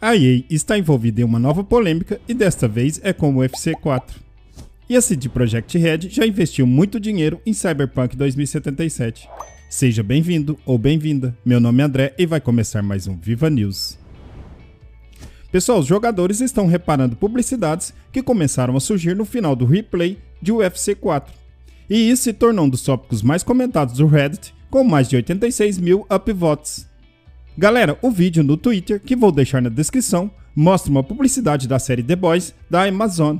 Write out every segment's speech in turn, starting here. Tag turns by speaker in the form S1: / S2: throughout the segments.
S1: A EA está envolvida em uma nova polêmica e desta vez é com o UFC 4. E a CD Projekt Red já investiu muito dinheiro em Cyberpunk 2077. Seja bem-vindo ou bem-vinda. Meu nome é André e vai começar mais um Viva News. Pessoal, os jogadores estão reparando publicidades que começaram a surgir no final do replay de UFC 4. E isso se tornou um dos tópicos mais comentados do Reddit, com mais de 86 mil upvotes. Galera, o vídeo no Twitter, que vou deixar na descrição, mostra uma publicidade da série The Boys da Amazon,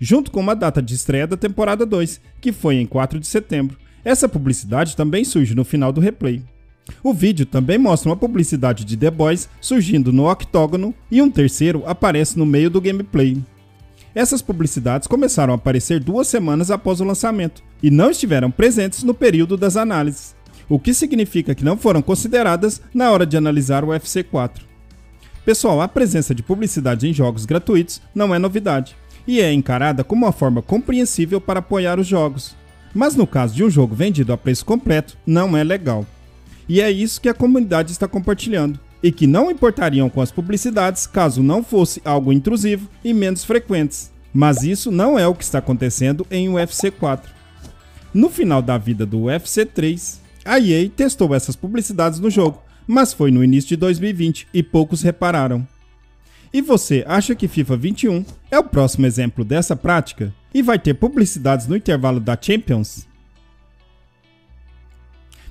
S1: junto com uma data de estreia da temporada 2, que foi em 4 de setembro. Essa publicidade também surge no final do replay. O vídeo também mostra uma publicidade de The Boys surgindo no octógono e um terceiro aparece no meio do gameplay. Essas publicidades começaram a aparecer duas semanas após o lançamento e não estiveram presentes no período das análises o que significa que não foram consideradas na hora de analisar o UFC 4. Pessoal, a presença de publicidade em jogos gratuitos não é novidade e é encarada como uma forma compreensível para apoiar os jogos. Mas no caso de um jogo vendido a preço completo, não é legal. E é isso que a comunidade está compartilhando, e que não importariam com as publicidades caso não fosse algo intrusivo e menos frequentes. Mas isso não é o que está acontecendo em UFC 4. No final da vida do UFC 3, a EA testou essas publicidades no jogo, mas foi no início de 2020 e poucos repararam. E você acha que FIFA 21 é o próximo exemplo dessa prática e vai ter publicidades no intervalo da Champions?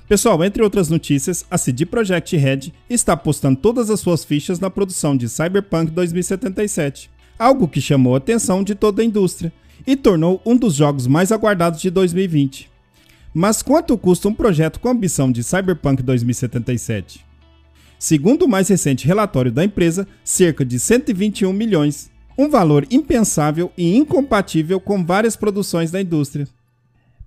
S1: Pessoal, entre outras notícias, a CD Projekt Red está apostando todas as suas fichas na produção de Cyberpunk 2077, algo que chamou a atenção de toda a indústria e tornou um dos jogos mais aguardados de 2020. Mas quanto custa um projeto com ambição de Cyberpunk 2077? Segundo o mais recente relatório da empresa, cerca de 121 milhões, um valor impensável e incompatível com várias produções da indústria.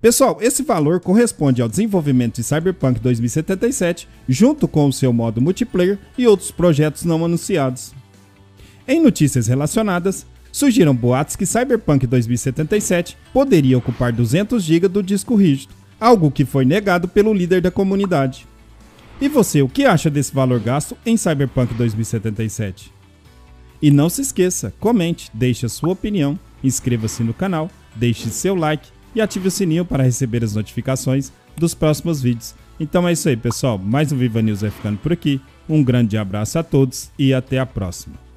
S1: Pessoal, esse valor corresponde ao desenvolvimento de Cyberpunk 2077, junto com o seu modo multiplayer e outros projetos não anunciados. Em notícias relacionadas, surgiram boatos que Cyberpunk 2077 poderia ocupar 200 GB do disco rígido, algo que foi negado pelo líder da comunidade. E você, o que acha desse valor gasto em Cyberpunk 2077? E não se esqueça, comente, deixe a sua opinião, inscreva-se no canal, deixe seu like e ative o sininho para receber as notificações dos próximos vídeos. Então é isso aí, pessoal. Mais um Viva News vai ficando por aqui. Um grande abraço a todos e até a próxima.